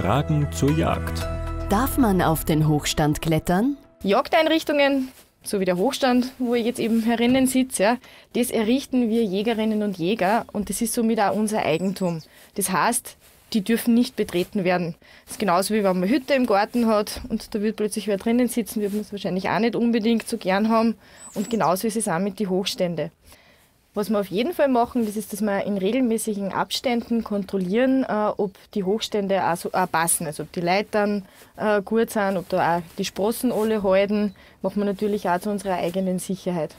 Fragen zur Jagd. Darf man auf den Hochstand klettern? Jagdeinrichtungen, so wie der Hochstand, wo ich jetzt eben herinnen sitze, ja, das errichten wir Jägerinnen und Jäger und das ist somit auch unser Eigentum. Das heißt, die dürfen nicht betreten werden. Das ist genauso wie wenn man eine Hütte im Garten hat und da wird plötzlich wer drinnen sitzen, wird man es wahrscheinlich auch nicht unbedingt so gern haben. Und genauso ist es auch mit den Hochstände. Was wir auf jeden Fall machen, das ist, dass wir in regelmäßigen Abständen kontrollieren, äh, ob die Hochstände auch, so, auch passen, also ob die Leitern äh, gut sind, ob da auch die Sprossen alle halten. Machen wir natürlich auch zu unserer eigenen Sicherheit.